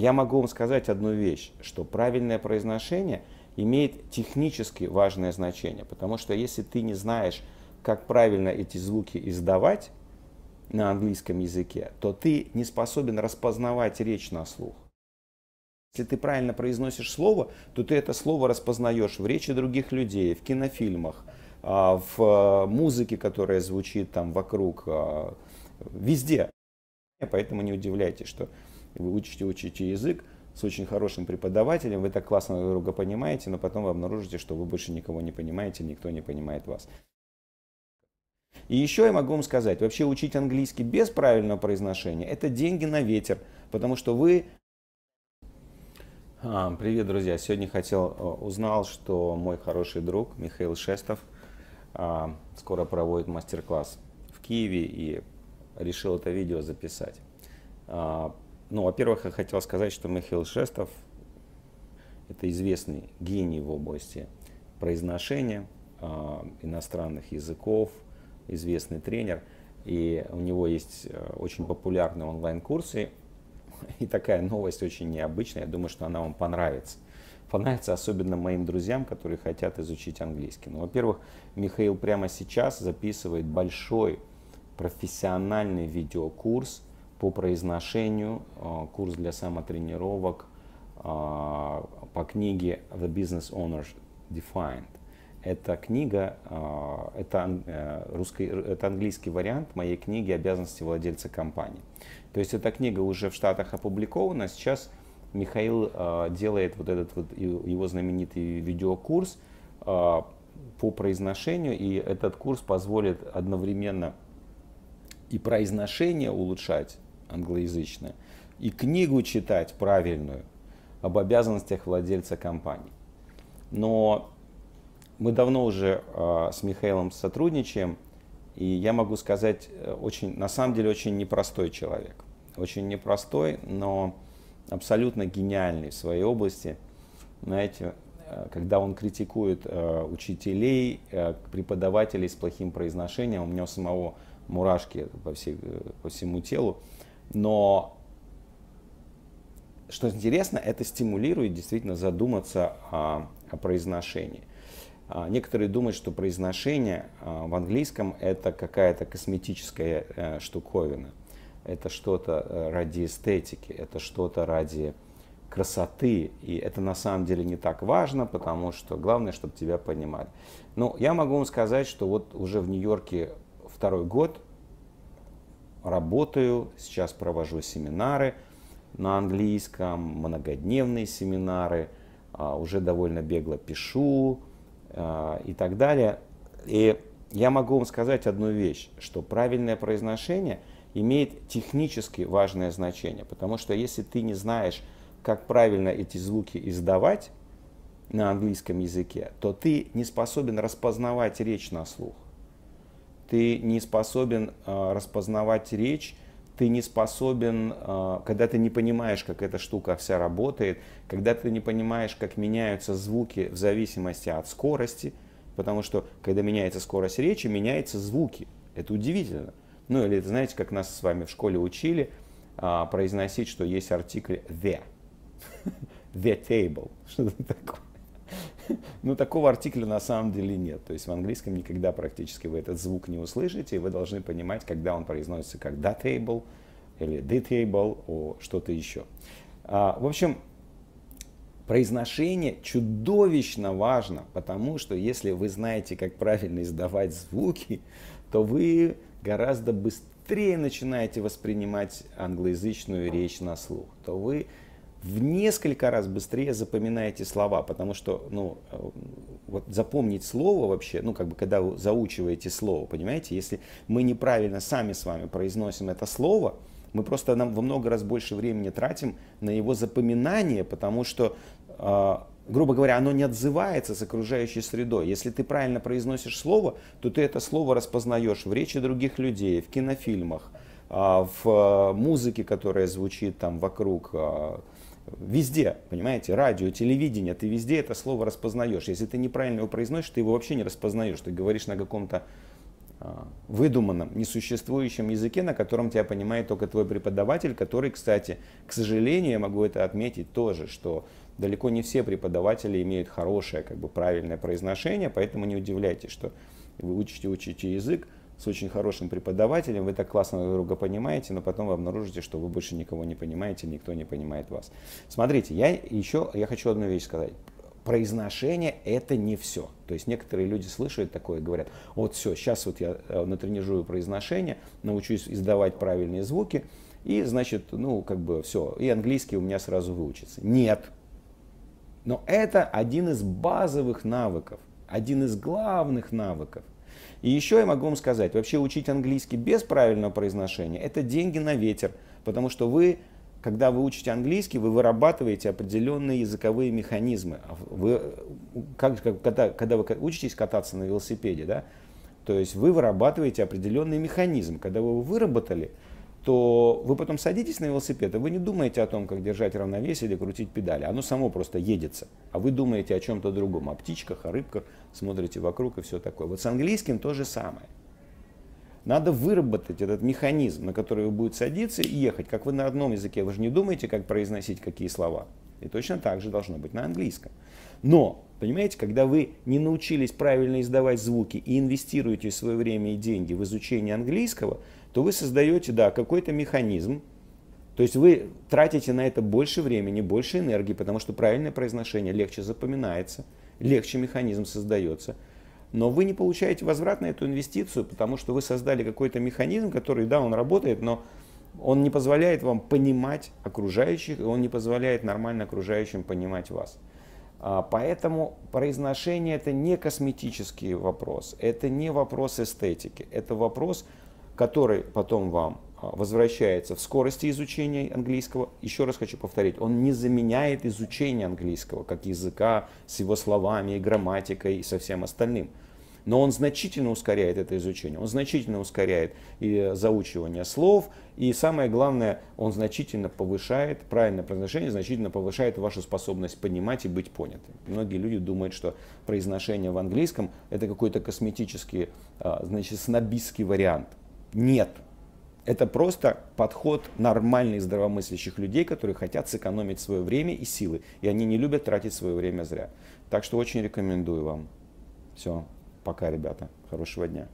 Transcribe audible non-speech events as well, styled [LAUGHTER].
Я могу вам сказать одну вещь, что правильное произношение имеет технически важное значение, потому что если ты не знаешь, как правильно эти звуки издавать на английском языке, то ты не способен распознавать речь на слух. Если ты правильно произносишь слово, то ты это слово распознаешь в речи других людей, в кинофильмах, а, в музыке, которая звучит там вокруг, а, везде. Поэтому не удивляйтесь, что вы учите, учите язык с очень хорошим преподавателем, вы так классно друг друга понимаете, но потом вы обнаружите, что вы больше никого не понимаете, никто не понимает вас. И еще я могу вам сказать, вообще учить английский без правильного произношения – это деньги на ветер, потому что вы… А, привет, друзья! Сегодня хотел, э, узнал, что мой хороший друг Михаил Шестов а, скоро проводит мастер-класс в Киеве и решил это видео записать. А, ну, во-первых, я хотел сказать, что Михаил Шестов – это известный гений в области произношения э, иностранных языков, известный тренер. И у него есть э, очень популярные онлайн-курсы. [LAUGHS] И такая новость очень необычная. Я думаю, что она вам понравится. Понравится особенно моим друзьям, которые хотят изучить английский. Ну, во-первых, Михаил прямо сейчас записывает большой профессиональный видеокурс – по произношению, а, курс для самотренировок а, по книге The Business Owners Defined. Эта книга, а, это, э, русский, это английский вариант моей книги «Обязанности владельца компании». То есть эта книга уже в Штатах опубликована. Сейчас Михаил делает вот этот вот его знаменитый видеокурс по произношению, и этот курс позволит одновременно и произношение улучшать, англоязычная, и книгу читать правильную об обязанностях владельца компании. Но мы давно уже э, с Михаилом сотрудничаем, и я могу сказать, э, очень, на самом деле очень непростой человек. Очень непростой, но абсолютно гениальный в своей области. Знаете, э, когда он критикует э, учителей, э, преподавателей с плохим произношением, у меня самого мурашки по, всей, э, по всему телу. Но что интересно, это стимулирует действительно задуматься о, о произношении. А, некоторые думают, что произношение а, в английском это какая-то косметическая э, штуковина. Это что-то э, ради эстетики, это что-то ради красоты. И это на самом деле не так важно, потому что главное, чтобы тебя понимали. Но я могу вам сказать, что вот уже в Нью-Йорке второй год работаю, сейчас провожу семинары на английском, многодневные семинары, а, уже довольно бегло пишу а, и так далее. И я могу вам сказать одну вещь, что правильное произношение имеет технически важное значение, потому что если ты не знаешь, как правильно эти звуки издавать на английском языке, то ты не способен распознавать речь на слух ты не способен э, распознавать речь, ты не способен, э, когда ты не понимаешь, как эта штука вся работает, когда ты не понимаешь, как меняются звуки в зависимости от скорости, потому что когда меняется скорость речи, меняются звуки. Это удивительно. Ну или, знаете, как нас с вами в школе учили э, произносить, что есть артикль the. [LAUGHS] the table. Что-то такое. [LAUGHS] Ну, такого артикля на самом деле нет. То есть в английском никогда практически вы этот звук не услышите, и вы должны понимать, когда он произносится как that table или the table, о что-то еще. А, в общем, произношение чудовищно важно, потому что если вы знаете, как правильно издавать звуки, то вы гораздо быстрее начинаете воспринимать англоязычную речь на слух, то вы в несколько раз быстрее запоминаете слова, потому что, ну, э, вот запомнить слово вообще, ну, как бы, когда вы заучиваете слово, понимаете, если мы неправильно сами с вами произносим это слово, мы просто нам во много раз больше времени тратим на его запоминание, потому что, э, грубо говоря, оно не отзывается с окружающей средой. Если ты правильно произносишь слово, то ты это слово распознаешь в речи других людей, в кинофильмах, э, в музыке, которая звучит там вокруг, э, Везде, понимаете, радио, телевидение, ты везде это слово распознаешь. Если ты неправильно его произносишь, ты его вообще не распознаешь. Ты говоришь на каком-то а, выдуманном, несуществующем языке, на котором тебя понимает только твой преподаватель, который, кстати, к сожалению, я могу это отметить тоже, что далеко не все преподаватели имеют хорошее, как бы правильное произношение, поэтому не удивляйтесь, что вы учите, учите язык с очень хорошим преподавателем, вы так классно друг друга понимаете, но потом вы обнаружите, что вы больше никого не понимаете, никто не понимает вас. Смотрите, я еще, я хочу одну вещь сказать произношение это не все. То есть некоторые люди слышат такое и говорят, вот все, сейчас вот я э, натренижую произношение, научусь издавать правильные звуки, и значит, ну как бы все, и английский у меня сразу выучится. Нет. Но это один из базовых навыков, один из главных навыков. И еще я могу вам сказать, вообще учить английский без правильного произношения – это деньги на ветер, потому что вы когда вы учите английский, вы вырабатываете определенные языковые механизмы. А вы, как, когда, когда вы учитесь кататься на велосипеде, да, то есть вы вырабатываете определенный механизм. Когда вы его выработали, то вы потом садитесь на велосипед, и вы не думаете о том, как держать равновесие или крутить педали. Оно само просто едется. А вы думаете о чем-то другом, о птичках, о рыбках, смотрите вокруг и все такое. Вот с английским то же самое. Надо выработать этот механизм, на который вы будете садиться и ехать. Как вы на одном языке, вы же не думаете, как произносить какие слова. И точно так же должно быть на английском. Но, понимаете, когда вы не научились правильно издавать звуки и инвестируете свое время и деньги в изучение английского, то вы создаете, да, какой-то механизм, то есть вы тратите на это больше времени, больше энергии, потому что правильное произношение легче запоминается, легче механизм создается – но вы не получаете возврат на эту инвестицию, потому что вы создали какой-то механизм, который, да, он работает, но он не позволяет вам понимать окружающих, и он не позволяет нормально окружающим понимать вас. А, поэтому произношение это не косметический вопрос, это не вопрос эстетики, это вопрос, который потом вам а, возвращается в скорости изучения английского. Еще раз хочу повторить, он не заменяет изучение английского как языка с его словами и грамматикой и со всем остальным. Но он значительно ускоряет это изучение, он значительно ускоряет и заучивание слов, и самое главное, он значительно повышает, правильное произношение значительно повышает вашу способность понимать и быть понятым. Многие люди думают, что произношение в английском это какой-то косметический, а, значит, снобистский вариант. Нет, это просто подход нормальных здравомыслящих людей, которые хотят сэкономить свое время и силы. И они не любят тратить свое время зря. Так что очень рекомендую вам. Все, пока, ребята. Хорошего дня.